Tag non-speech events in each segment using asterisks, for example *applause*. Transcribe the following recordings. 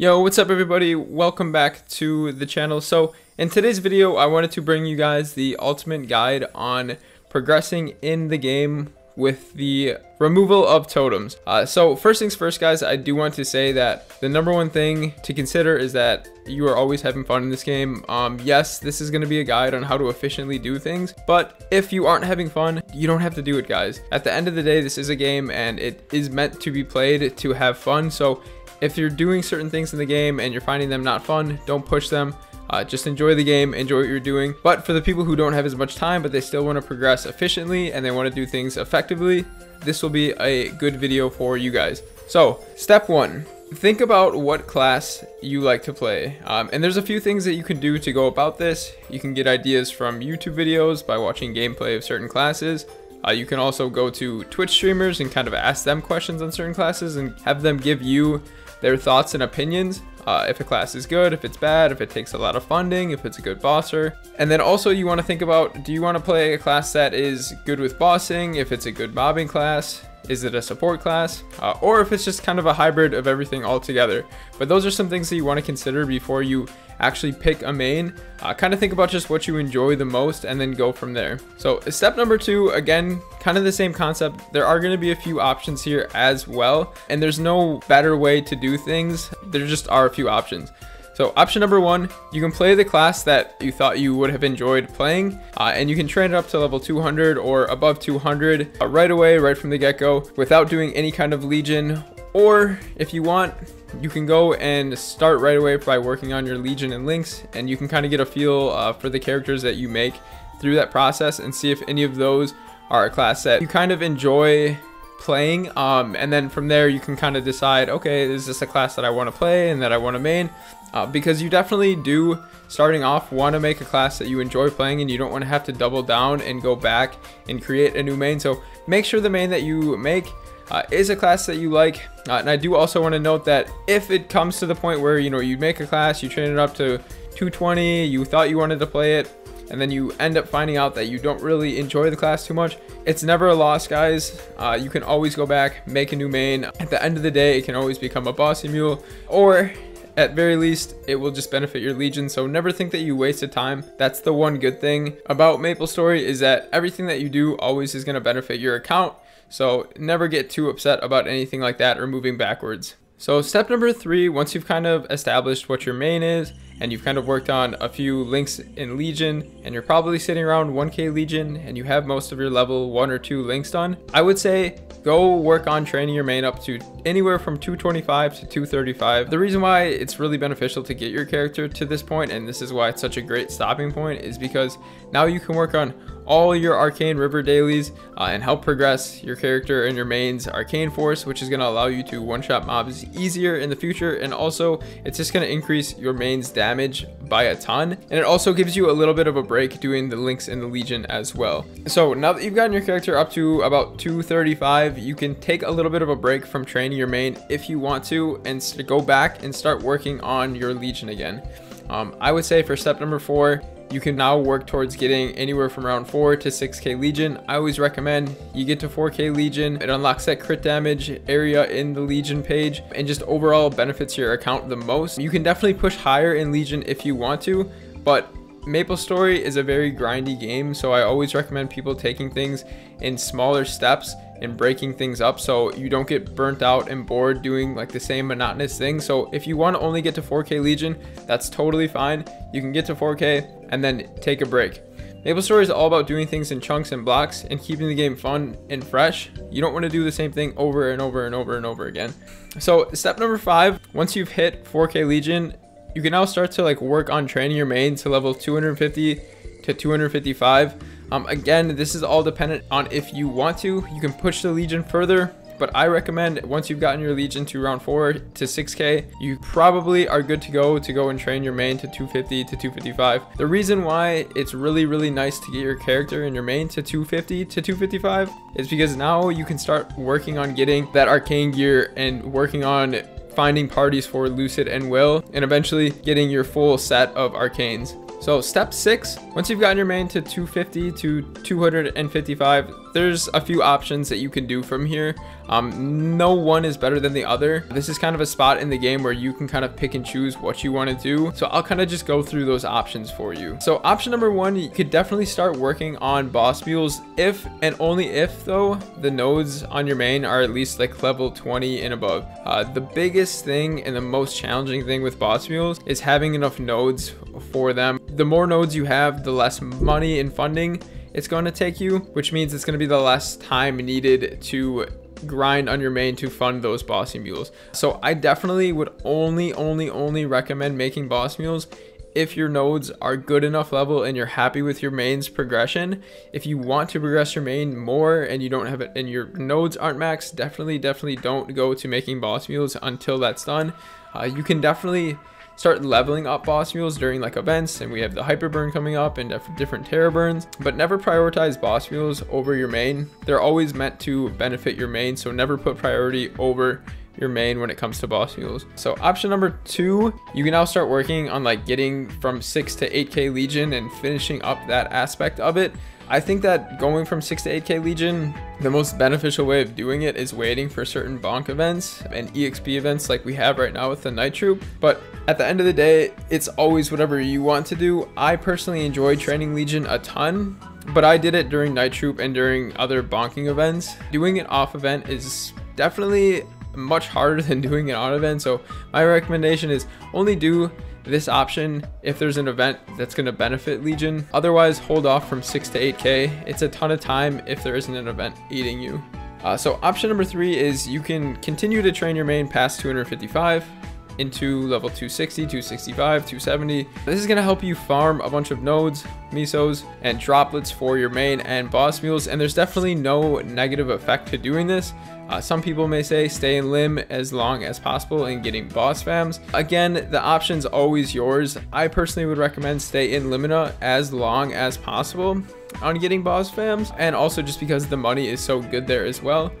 Yo, what's up everybody? Welcome back to the channel. So in today's video, I wanted to bring you guys the ultimate guide on progressing in the game with the removal of totems. Uh, so first things first guys, I do want to say that the number one thing to consider is that you are always having fun in this game. Um, yes, this is going to be a guide on how to efficiently do things, but if you aren't having fun, you don't have to do it guys. At the end of the day, this is a game and it is meant to be played to have fun. So if you're doing certain things in the game and you're finding them not fun, don't push them. Uh, just enjoy the game, enjoy what you're doing. But for the people who don't have as much time, but they still want to progress efficiently and they want to do things effectively, this will be a good video for you guys. So, step one, think about what class you like to play. Um, and there's a few things that you can do to go about this. You can get ideas from YouTube videos by watching gameplay of certain classes. Uh, you can also go to Twitch streamers and kind of ask them questions on certain classes and have them give you their thoughts and opinions. Uh, if a class is good, if it's bad, if it takes a lot of funding, if it's a good bosser. And then also you want to think about, do you want to play a class that is good with bossing, if it's a good mobbing class, is it a support class? Uh, or if it's just kind of a hybrid of everything altogether. But those are some things that you want to consider before you actually pick a main. Uh, kind of think about just what you enjoy the most and then go from there. So step number two, again, kind of the same concept. There are going to be a few options here as well. And there's no better way to do things. There just are a few options. So option number one, you can play the class that you thought you would have enjoyed playing, uh, and you can train it up to level 200 or above 200 uh, right away, right from the get-go, without doing any kind of Legion. Or if you want, you can go and start right away by working on your Legion and Links, and you can kind of get a feel uh, for the characters that you make through that process and see if any of those are a class that you kind of enjoy playing um, and then from there you can kind of decide okay is this a class that I want to play and that I want to main? Uh, because you definitely do starting off want to make a class that you enjoy playing and you don't want to have to double down and go back and create a new main. So make sure the main that you make uh, is a class that you like. Uh, and I do also want to note that if it comes to the point where you know you make a class you train it up to 220 you thought you wanted to play it and then you end up finding out that you don't really enjoy the class too much, it's never a loss, guys. Uh, you can always go back, make a new main. At the end of the day, it can always become a bossy mule, or at very least, it will just benefit your legion, so never think that you wasted time. That's the one good thing about MapleStory is that everything that you do always is going to benefit your account, so never get too upset about anything like that or moving backwards. So step number three, once you've kind of established what your main is, and you've kind of worked on a few links in Legion, and you're probably sitting around 1k Legion, and you have most of your level 1 or 2 links done, I would say go work on training your main up to anywhere from 225 to 235. The reason why it's really beneficial to get your character to this point, and this is why it's such a great stopping point, is because now you can work on all your Arcane River dailies uh, and help progress your character and your main's Arcane Force, which is going to allow you to one-shot mobs easier in the future. And also, it's just going to increase your main's damage by a ton. And it also gives you a little bit of a break doing the Links in the Legion as well. So now that you've gotten your character up to about 235, you can take a little bit of a break from training your main if you want to and go back and start working on your Legion again. Um, I would say for step number four, you can now work towards getting anywhere from around 4 to 6k Legion. I always recommend you get to 4k Legion. It unlocks that crit damage area in the Legion page and just overall benefits your account the most. You can definitely push higher in Legion if you want to, but MapleStory is a very grindy game, so I always recommend people taking things in smaller steps and breaking things up so you don't get burnt out and bored doing like the same monotonous thing. So if you want to only get to 4K Legion, that's totally fine. You can get to 4K and then take a break. MapleStory is all about doing things in chunks and blocks and keeping the game fun and fresh. You don't want to do the same thing over and over and over and over again. So step number five, once you've hit 4K Legion, you can now start to like work on training your main to level 250 to 255 um, again, this is all dependent on if you want to. You can push the Legion further, but I recommend once you've gotten your Legion to round 4 to 6k, you probably are good to go to go and train your main to 250 to 255. The reason why it's really, really nice to get your character and your main to 250 to 255 is because now you can start working on getting that arcane gear and working on finding parties for Lucid and Will, and eventually getting your full set of arcanes. So step six, once you've gotten your main to 250 to 255, there's a few options that you can do from here. Um, no one is better than the other. This is kind of a spot in the game where you can kind of pick and choose what you want to do. So I'll kind of just go through those options for you. So option number one, you could definitely start working on boss mules if and only if though the nodes on your main are at least like level 20 and above. Uh, the biggest thing and the most challenging thing with boss mules is having enough nodes for them. The more nodes you have, the less money and funding it's going to take you, which means it's going to be the less time needed to grind on your main to fund those bossy mules. So I definitely would only, only, only recommend making boss mules if your nodes are good enough level and you're happy with your main's progression. If you want to progress your main more and you don't have it and your nodes aren't maxed, definitely, definitely don't go to making boss mules until that's done. Uh, you can definitely start leveling up boss mules during like events and we have the hyper burn coming up and different Tera burns but never prioritize boss mules over your main they're always meant to benefit your main so never put priority over your main when it comes to boss mules. So option number two, you can now start working on like getting from 6 to 8k legion and finishing up that aspect of it. I think that going from 6 to 8k Legion, the most beneficial way of doing it is waiting for certain bonk events and EXP events like we have right now with the Night Troupe. But at the end of the day, it's always whatever you want to do. I personally enjoy training Legion a ton, but I did it during Night Troupe and during other bonking events. Doing it off event is definitely much harder *laughs* than doing it on event. So my recommendation is only do this option if there's an event that's going to benefit Legion. Otherwise, hold off from 6 to 8k. It's a ton of time if there isn't an event eating you. Uh, so option number three is you can continue to train your main past 255 into level 260, 265, 270. This is going to help you farm a bunch of nodes, mesos, and droplets for your main and boss mules, and there's definitely no negative effect to doing this. Uh, some people may say stay in lim as long as possible and getting boss fams. Again, the option's always yours. I personally would recommend stay in Limina as long as possible on getting boss fams and also just because the money is so good there as well.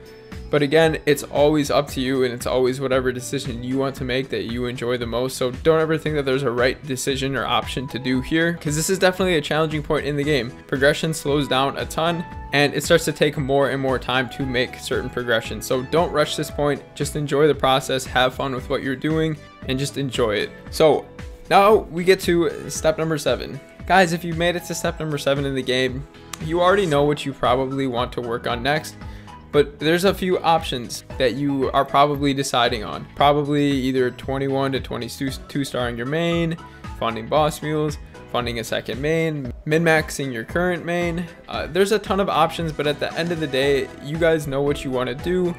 But again, it's always up to you and it's always whatever decision you want to make that you enjoy the most. So don't ever think that there's a right decision or option to do here because this is definitely a challenging point in the game. Progression slows down a ton and it starts to take more and more time to make certain progressions. So don't rush this point, just enjoy the process, have fun with what you're doing and just enjoy it. So now we get to step number seven. Guys, if you made it to step number seven in the game, you already know what you probably want to work on next but there's a few options that you are probably deciding on. Probably either 21 to 22 starring your main, funding boss mules, funding a second main, min-maxing your current main. Uh, there's a ton of options, but at the end of the day, you guys know what you want to do.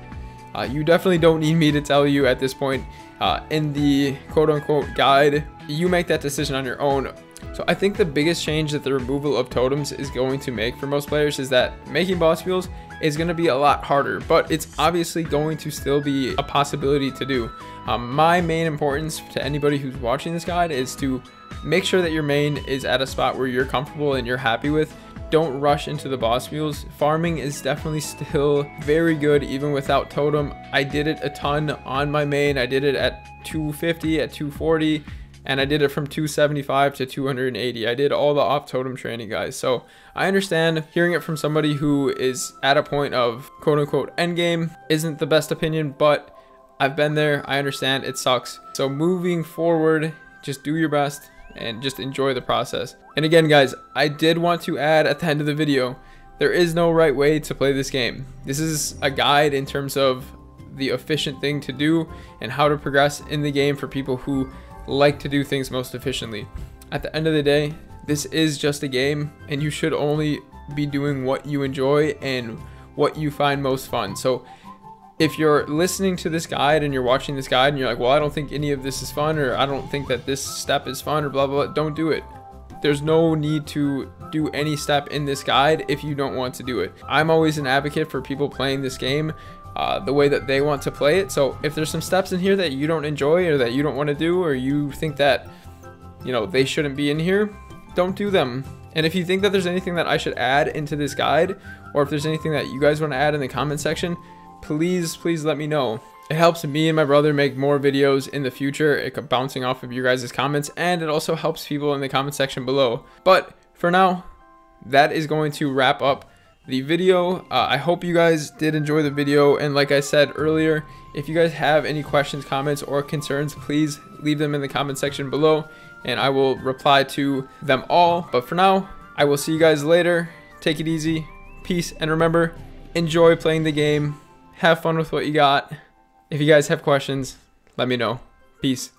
Uh, you definitely don't need me to tell you at this point uh, in the quote-unquote guide. You make that decision on your own. So I think the biggest change that the removal of totems is going to make for most players is that making boss mules is going to be a lot harder, but it's obviously going to still be a possibility to do. Um, my main importance to anybody who's watching this guide is to make sure that your main is at a spot where you're comfortable and you're happy with. Don't rush into the boss mules. Farming is definitely still very good even without totem. I did it a ton on my main. I did it at 250, at 240, and I did it from 275 to 280. I did all the off totem training, guys. So I understand hearing it from somebody who is at a point of quote unquote endgame isn't the best opinion, but I've been there. I understand it sucks. So moving forward, just do your best and just enjoy the process. And again, guys, I did want to add at the end of the video, there is no right way to play this game. This is a guide in terms of the efficient thing to do and how to progress in the game for people who like to do things most efficiently. At the end of the day, this is just a game and you should only be doing what you enjoy and what you find most fun. So if you're listening to this guide and you're watching this guide and you're like, well, I don't think any of this is fun or I don't think that this step is fun or blah, blah, blah, don't do it. There's no need to do any step in this guide if you don't want to do it. I'm always an advocate for people playing this game uh, the way that they want to play it. So if there's some steps in here that you don't enjoy or that you don't want to do or you think that, you know, they shouldn't be in here, don't do them. And if you think that there's anything that I should add into this guide or if there's anything that you guys want to add in the comment section, please, please let me know. It helps me and my brother make more videos in the future, it bouncing off of your guys' comments, and it also helps people in the comment section below. But for now, that is going to wrap up the video. Uh, I hope you guys did enjoy the video. And like I said earlier, if you guys have any questions, comments, or concerns, please leave them in the comment section below and I will reply to them all. But for now, I will see you guys later. Take it easy. Peace. And remember, enjoy playing the game. Have fun with what you got. If you guys have questions, let me know. Peace.